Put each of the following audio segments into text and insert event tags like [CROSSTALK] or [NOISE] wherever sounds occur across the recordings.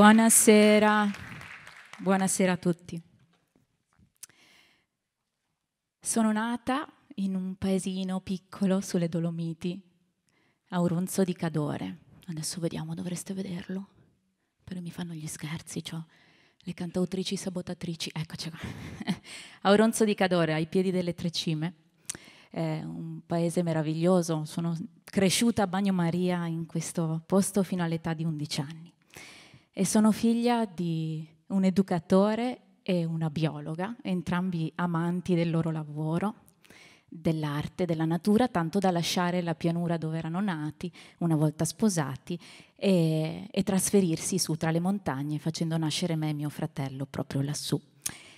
Buonasera, buonasera a tutti. Sono nata in un paesino piccolo sulle Dolomiti, a Urunzo di Cadore. Adesso vediamo, dovreste vederlo. Però mi fanno gli scherzi, cioè le cantautrici sabotatrici. Eccoci qua. [LAUGHS] a Urunzo di Cadore, ai piedi delle Tre Cime. È un paese meraviglioso. Sono cresciuta a Bagnomaria in questo posto fino all'età di 11 anni e sono figlia di un educatore e una biologa, entrambi amanti del loro lavoro, dell'arte, della natura, tanto da lasciare la pianura dove erano nati, una volta sposati, e, e trasferirsi su tra le montagne, facendo nascere me e mio fratello proprio lassù.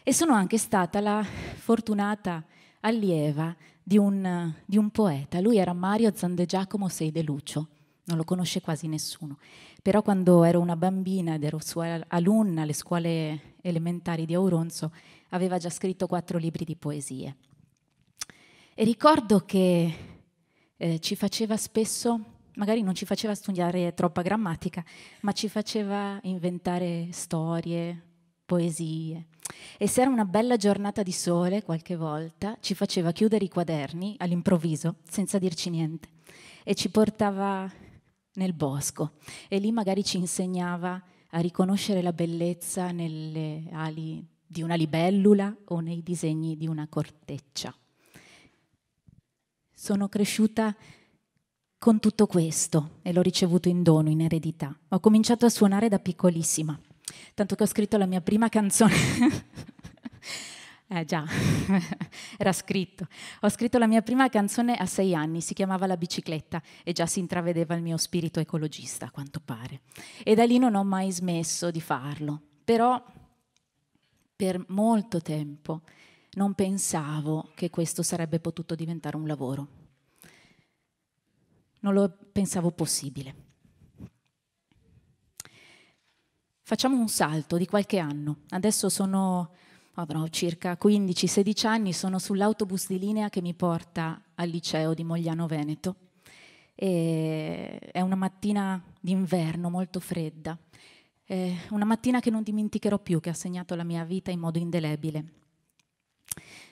E sono anche stata la fortunata allieva di un, di un poeta. Lui era Mario Zandegiacomo Sei de Lucio, non lo conosce quasi nessuno. Però quando ero una bambina ed ero sua alunna alle scuole elementari di Auronzo, aveva già scritto quattro libri di poesie. E ricordo che eh, ci faceva spesso, magari non ci faceva studiare troppa grammatica, ma ci faceva inventare storie, poesie. E se era una bella giornata di sole, qualche volta, ci faceva chiudere i quaderni all'improvviso, senza dirci niente, e ci portava nel bosco e lì magari ci insegnava a riconoscere la bellezza nelle ali di una libellula o nei disegni di una corteccia. Sono cresciuta con tutto questo e l'ho ricevuto in dono, in eredità. Ho cominciato a suonare da piccolissima, tanto che ho scritto la mia prima canzone [LAUGHS] Eh già, [LAUGHS] era scritto. Ho scritto la mia prima canzone a sei anni, si chiamava La bicicletta e già si intravedeva il mio spirito ecologista, a quanto pare. E da lì non ho mai smesso di farlo. Però per molto tempo non pensavo che questo sarebbe potuto diventare un lavoro. Non lo pensavo possibile. Facciamo un salto di qualche anno. Adesso sono avrò circa 15-16 anni, sono sull'autobus di linea che mi porta al liceo di Mogliano Veneto. E è una mattina d'inverno molto fredda, è una mattina che non dimenticherò più, che ha segnato la mia vita in modo indelebile.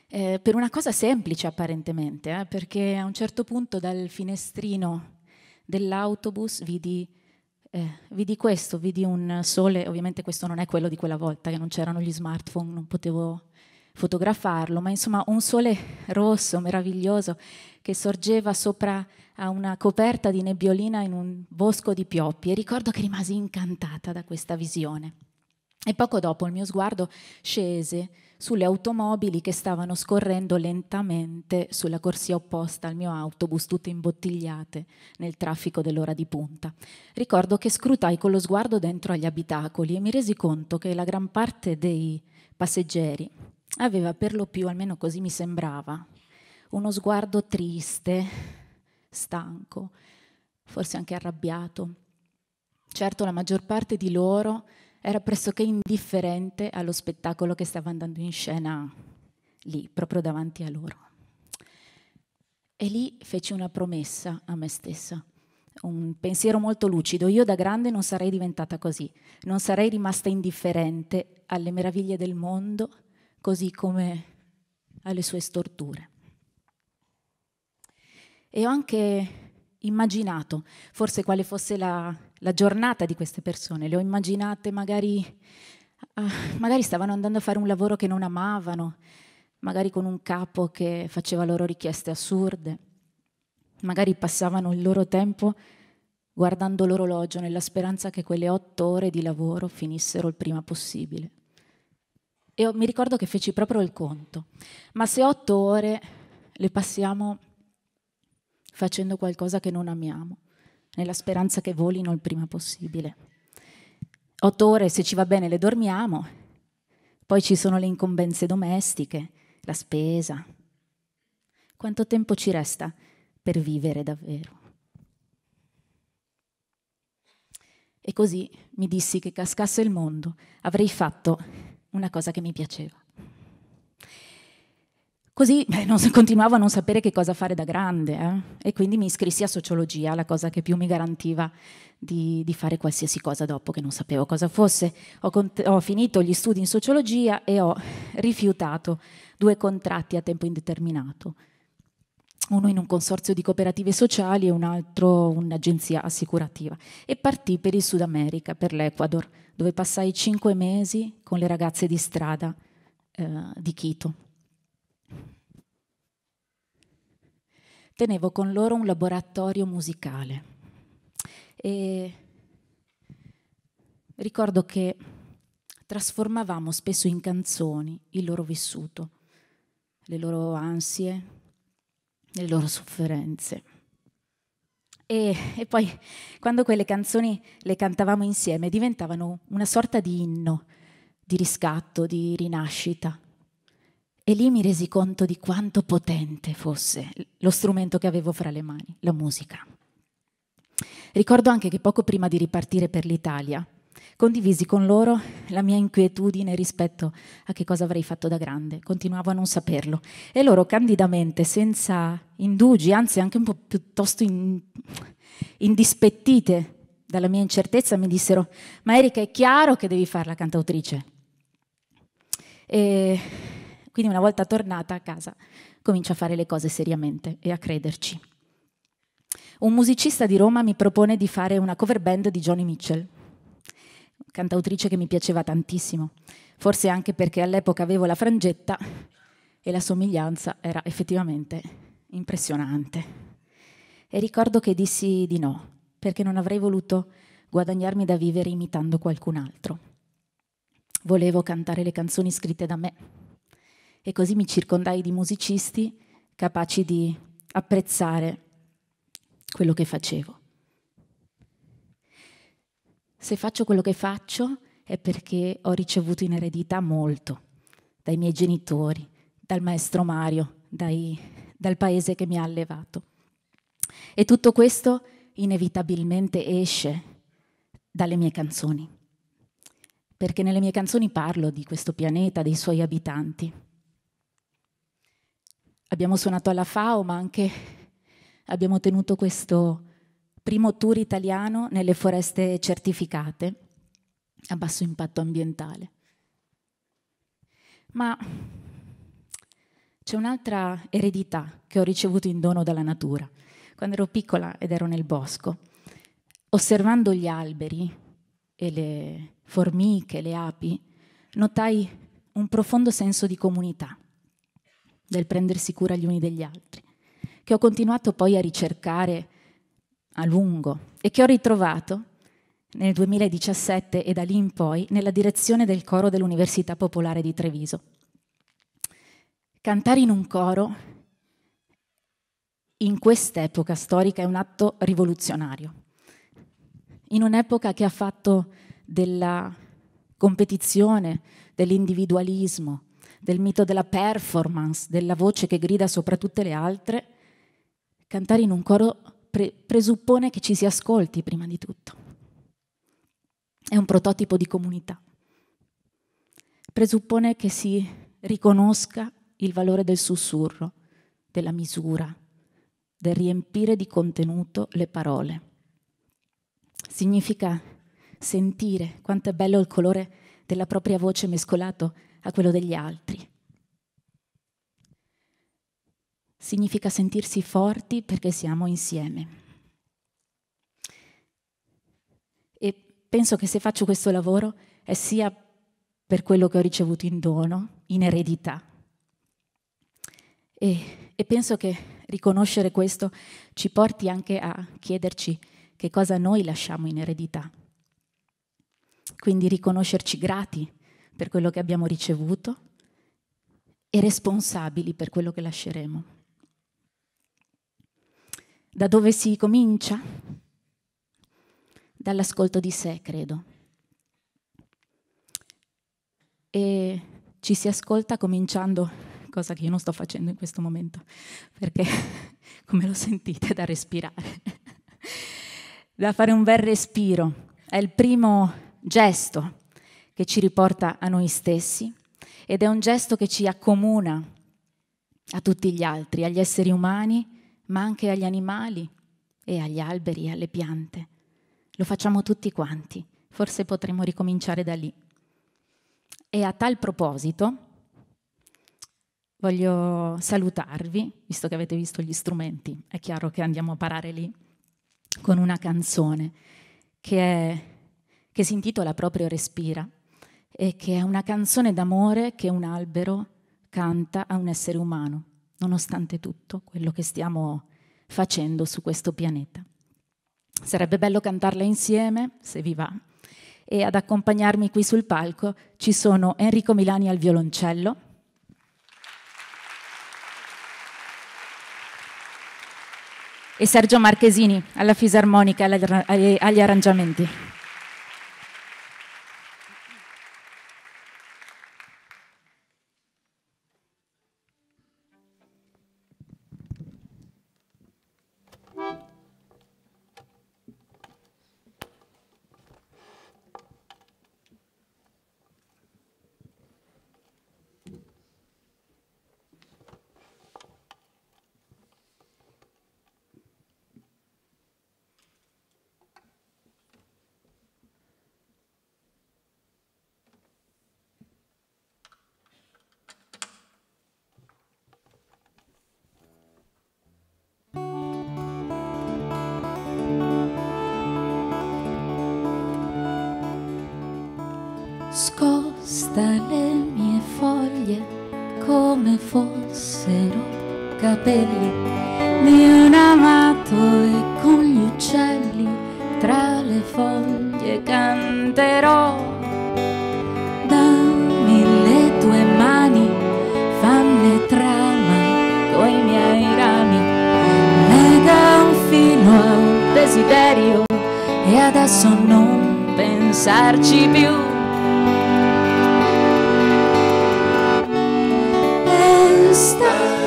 Eh, per una cosa semplice apparentemente, eh, perché a un certo punto dal finestrino dell'autobus vidi eh, vidi questo, vidi un sole, ovviamente questo non è quello di quella volta, che non c'erano gli smartphone, non potevo fotografarlo, ma insomma un sole rosso, meraviglioso, che sorgeva sopra a una coperta di nebbiolina in un bosco di pioppi e ricordo che rimasi incantata da questa visione. E poco dopo il mio sguardo scese sulle automobili che stavano scorrendo lentamente sulla corsia opposta al mio autobus, tutte imbottigliate nel traffico dell'ora di punta. Ricordo che scrutai con lo sguardo dentro agli abitacoli e mi resi conto che la gran parte dei passeggeri aveva per lo più, almeno così mi sembrava, uno sguardo triste, stanco, forse anche arrabbiato. Certo, la maggior parte di loro era pressoché indifferente allo spettacolo che stava andando in scena lì, proprio davanti a loro. E lì feci una promessa a me stessa, un pensiero molto lucido. Io da grande non sarei diventata così, non sarei rimasta indifferente alle meraviglie del mondo, così come alle sue storture. E ho anche immaginato forse quale fosse la, la giornata di queste persone, le ho immaginate magari, uh, magari stavano andando a fare un lavoro che non amavano, magari con un capo che faceva loro richieste assurde, magari passavano il loro tempo guardando l'orologio nella speranza che quelle otto ore di lavoro finissero il prima possibile. E mi ricordo che feci proprio il conto, ma se otto ore le passiamo facendo qualcosa che non amiamo, nella speranza che volino il prima possibile. Otto ore, se ci va bene, le dormiamo, poi ci sono le incombenze domestiche, la spesa. Quanto tempo ci resta per vivere davvero? E così mi dissi che cascasse il mondo, avrei fatto una cosa che mi piaceva. Così [LAUGHS] beh, non, continuavo a non sapere che cosa fare da grande eh? e quindi mi iscrissi a sociologia, la cosa che più mi garantiva di, di fare qualsiasi cosa dopo, che non sapevo cosa fosse. Ho, ho finito gli studi in sociologia e ho rifiutato due contratti a tempo indeterminato, uno in un consorzio di cooperative sociali e un altro un'agenzia assicurativa. E partì per il Sud America, per l'Ecuador, dove passai cinque mesi con le ragazze di strada eh, di Quito. Tenevo con loro un laboratorio musicale e ricordo che trasformavamo spesso in canzoni il loro vissuto, le loro ansie, le loro sofferenze. E, e, poi quando quelle canzoni le cantavamo insieme diventavano una sorta di inno, di riscatto, di rinascita. E lì mi resi conto di quanto potente fosse lo strumento che avevo fra le mani, la musica. Ricordo anche che poco prima di ripartire per l'Italia condivisi con loro la mia inquietudine rispetto a che cosa avrei fatto da grande. Continuavo a non saperlo. E loro candidamente, senza indugi, anzi anche un po' piuttosto in, indispettite dalla mia incertezza, mi dissero, ma Erika è chiaro che devi fare la cantautrice. E quindi una volta tornata a casa comincio a fare le cose seriamente e a crederci. Un musicista di Roma mi propone di fare una cover band di Johnny Mitchell, cantautrice che mi piaceva tantissimo, forse anche perché all'epoca avevo la frangetta e la somiglianza era effettivamente impressionante. E ricordo che dissi di no, perché non avrei voluto guadagnarmi da vivere imitando qualcun altro. Volevo cantare le canzoni scritte da me e così mi circondai di musicisti capaci di apprezzare quello che facevo. Se faccio quello che faccio è perché ho ricevuto in eredità molto dai miei genitori, dal maestro Mario, dai, dal paese che mi ha allevato. E tutto questo inevitabilmente esce dalle mie canzoni, perché nelle mie canzoni parlo di questo pianeta, dei suoi abitanti. Abbiamo suonato alla FAO, ma anche abbiamo tenuto questo primo tour italiano nelle foreste certificate a basso impatto ambientale. Ma c'è un'altra eredità che ho ricevuto in dono dalla natura. Quando ero piccola ed ero nel bosco, osservando gli alberi e le formiche, le api, notai un profondo senso di comunità del prendersi cura gli uni degli altri, che ho continuato poi a ricercare a lungo e che ho ritrovato nel 2017 e da lì in poi nella direzione del coro dell'Università Popolare di Treviso. Cantare in un coro in quest'epoca storica è un atto rivoluzionario, in un'epoca che ha fatto della competizione, dell'individualismo, del mito della performance, della voce che grida sopra tutte le altre, cantare in un coro pre- presuppone che ci si ascolti prima di tutto. È un prototipo di comunità. Presuppone che si riconosca il valore del sussurro, della misura, del riempire di contenuto le parole. Significa sentire quanto è bello il colore della propria voce mescolato a quello degli altri. Significa sentirsi forti perché siamo insieme. E penso che se faccio questo lavoro è sia per quello che ho ricevuto in dono, in eredità. E, e penso che riconoscere questo ci porti anche a chiederci che cosa noi lasciamo in eredità. Quindi riconoscerci grati per quello che abbiamo ricevuto e responsabili per quello che lasceremo. Da dove si comincia? Dall'ascolto di sé, credo. E ci si ascolta cominciando, cosa che io non sto facendo in questo momento, perché [LAUGHS] come lo sentite da respirare, [LAUGHS] da fare un bel respiro. È il primo gesto che ci riporta a noi stessi ed è un gesto che ci accomuna a tutti gli altri, agli esseri umani, ma anche agli animali e agli alberi e alle piante. Lo facciamo tutti quanti, forse potremmo ricominciare da lì. E a tal proposito voglio salutarvi, visto che avete visto gli strumenti, è chiaro che andiamo a parare lì, con una canzone che, è, che si intitola proprio Respira e che è una canzone d'amore che un albero canta a un essere umano, nonostante tutto quello che stiamo facendo su questo pianeta. Sarebbe bello cantarla insieme, se vi va. E ad accompagnarmi qui sul palco ci sono Enrico Milani al violoncello, e Sergio Marchesini alla fisarmonica e agli arrangiamenti. Scosta le mie foglie come fossero capelli di un amato e con gli uccelli tra le foglie canterò. Dammi le tue mani, fanne trama coi miei rami, lega un filo a un desiderio e adesso non pensarci più. stop.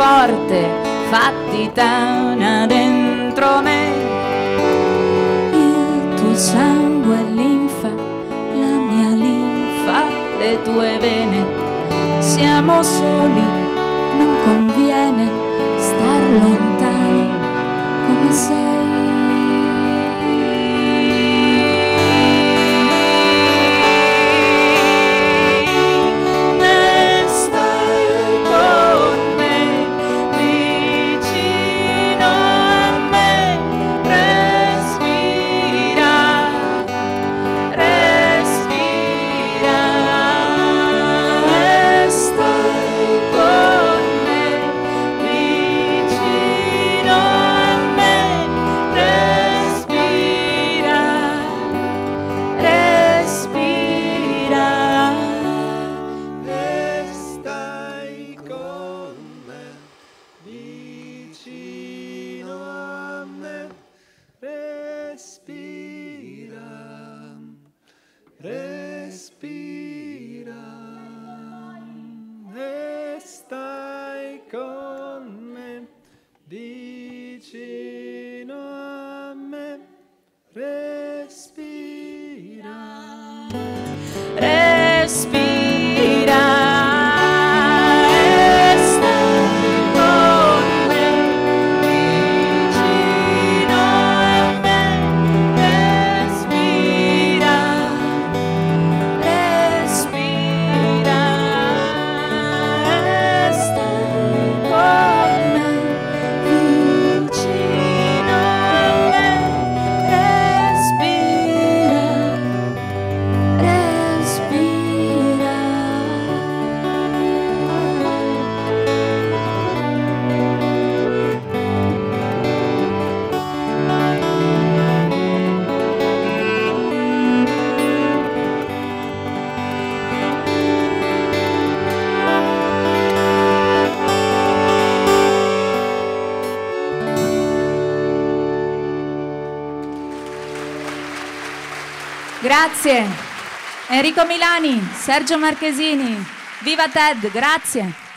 Forte, fatti tana dentro me. Il tuo sangue è linfa, la mia linfa, le tue vene. Siamo soli, non conviene star lontani come sei. Grazie. Enrico Milani, Sergio Marchesini, viva Ted, grazie.